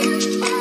Bye.